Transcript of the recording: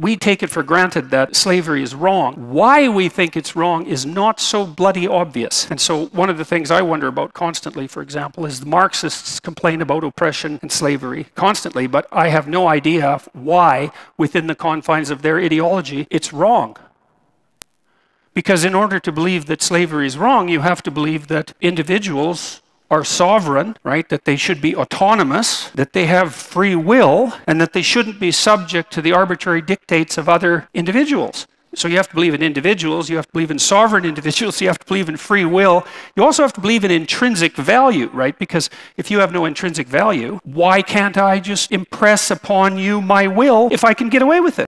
we take it for granted that slavery is wrong. Why we think it's wrong is not so bloody obvious. And so, one of the things I wonder about constantly, for example, is the Marxists complain about oppression and slavery constantly, but I have no idea why, within the confines of their ideology, it's wrong. Because in order to believe that slavery is wrong, you have to believe that individuals are sovereign, right? That they should be autonomous, that they have free will, and that they shouldn't be subject to the arbitrary dictates of other individuals. So you have to believe in individuals, you have to believe in sovereign individuals, you have to believe in free will. You also have to believe in intrinsic value, right? Because if you have no intrinsic value, why can't I just impress upon you my will if I can get away with it?